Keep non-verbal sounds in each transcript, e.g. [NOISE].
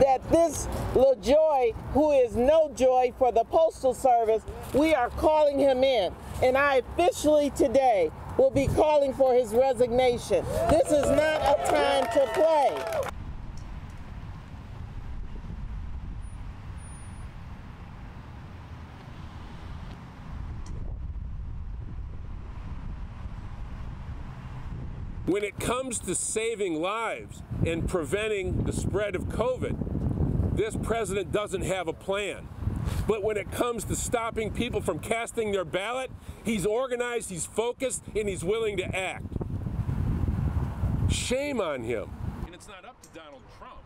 that this DeJoy, who is no joy for the Postal Service, we are calling him in. And I officially today will be calling for his resignation. This is not a time to play. When it comes to saving lives and preventing the spread of COVID, this president doesn't have a plan. But when it comes to stopping people from casting their ballot, he's organized, he's focused, and he's willing to act. Shame on him. And it's not up to Donald Trump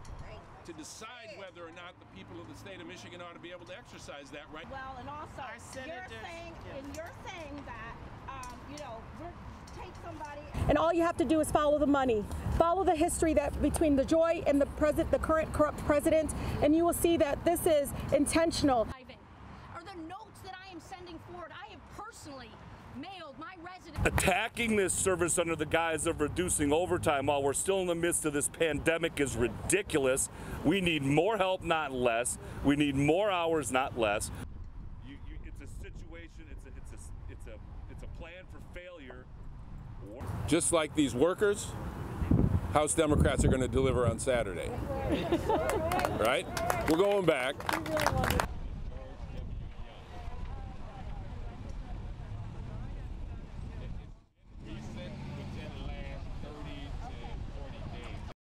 to decide whether or not the people of the state of Michigan ought to be able to exercise that right. Well, and also, you're saying, and you're saying that, um, you know, we're take somebody. And all you have to do is follow the money. Follow the history that between DeJoy and the present, the current corrupt president, and you will see that this is intentional. Are the notes that I am sending forward, I have personally mailed my residents. Attacking this service under the guise of reducing overtime while we're still in the midst of this pandemic is ridiculous. We need more help, not less. We need more hours, not less. You, you, it's a situation. It's a, it's a, it's a, it's a plan for failure. Just like these workers, House Democrats are going to deliver on Saturday. [LAUGHS] Right? We're going back.